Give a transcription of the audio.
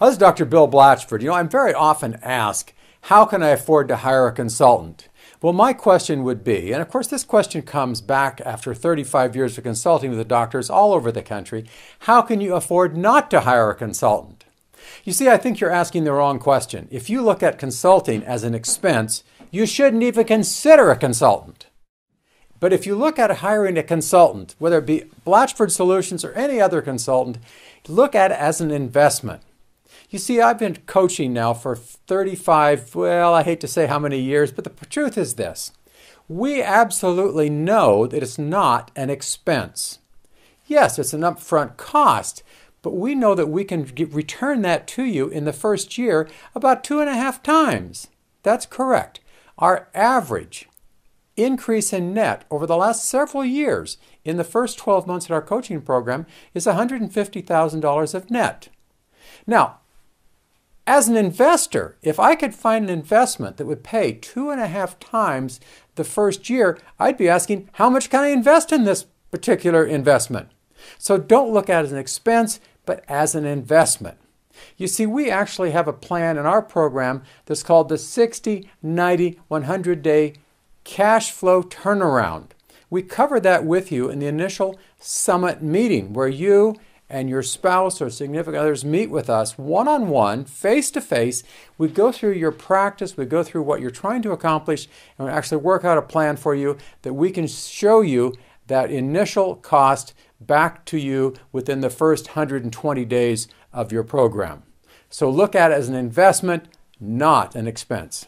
Oh, this is Dr. Bill Blatchford. You know, I'm very often asked, how can I afford to hire a consultant? Well, my question would be, and of course, this question comes back after 35 years of consulting with the doctors all over the country how can you afford not to hire a consultant? You see, I think you're asking the wrong question. If you look at consulting as an expense, you shouldn't even consider a consultant. But if you look at hiring a consultant, whether it be Blatchford Solutions or any other consultant, look at it as an investment. You see, I've been coaching now for 35, well, I hate to say how many years, but the truth is this. We absolutely know that it's not an expense. Yes, it's an upfront cost, but we know that we can get, return that to you in the first year about two and a half times. That's correct. Our average increase in net over the last several years in the first 12 months of our coaching program is $150,000 of net. Now, as an investor, if I could find an investment that would pay two and a half times the first year, I'd be asking, how much can I invest in this particular investment? So don't look at it as an expense, but as an investment. You see, we actually have a plan in our program that's called the 60, 90, 100 day cash flow turnaround. We cover that with you in the initial summit meeting where you and your spouse or significant others meet with us one on one, face to face. We go through your practice, we go through what you're trying to accomplish, and we actually work out a plan for you that we can show you that initial cost back to you within the first 120 days of your program. So look at it as an investment, not an expense.